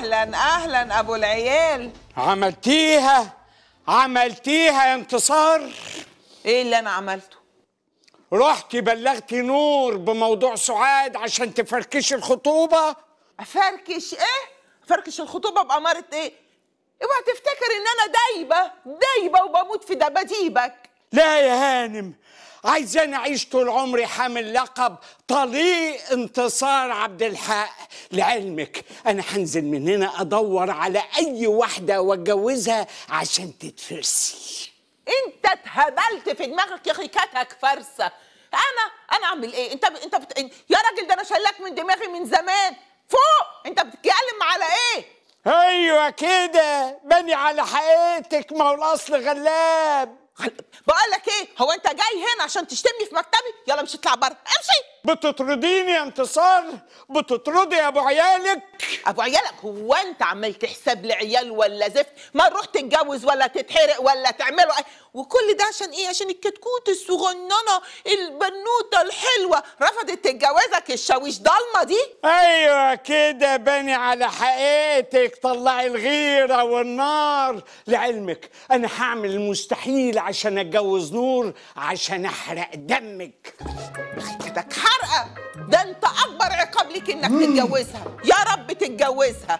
أهلا أهلا أبو العيال. عملتيها؟ عملتيها يا انتصار؟ إيه اللي أنا عملته؟ رحتي بلغتي نور بموضوع سعاد عشان تفركشي الخطوبة؟ أفركش إيه؟ أفركش الخطوبة بأمارة إيه؟ اوعى تفتكر إن أنا دايبة دايبة وبموت في دباديبك. لا يا هانم عايزاني اعيش طول عمري حامل لقب طليق انتصار عبد الحق لعلمك. أنا هنزل من هنا أدور على أي واحدة وأتجوزها عشان تتفرسي. أنت اتهبلت في دماغك يا أخي كاتك فرصه أنا أنا أعمل إيه؟ أنت ب... أنت بت... يا راجل ده أنا شايلك من دماغي من زمان. فوق! أنت بتتكلم على إيه؟ أيوه كده بني على حقيقتك ما هو الاصل غلاب. بقول لك إيه؟ هو انت جاي هنا عشان تشتمني في مكتبي؟ يلا مش اطلع بره. امشي! بتطرديني يا انتصار؟ بتطردي يا أبو عيالك؟ أبو عيالك هو أنت عمال تحسب لي عيال ولا زفت؟ ما نروح تتجوز ولا تتحرق ولا تعملوا إيه وكل ده عشان إيه؟ عشان الكتكوت الصغننة البنوتة الحلوة. رفضت تتجوزك الشاويش ضلمة دي؟ أيوه كده بني على حقيقتك طلعي الغيرة والنار. لعلمك أنا هعمل المستحيل عشان أتجوز نور عشان أحرق دمك. كتك حرقة. ده أنت أكبر عقاب ليك إنك تتجوزها. يا رب تتجوزها.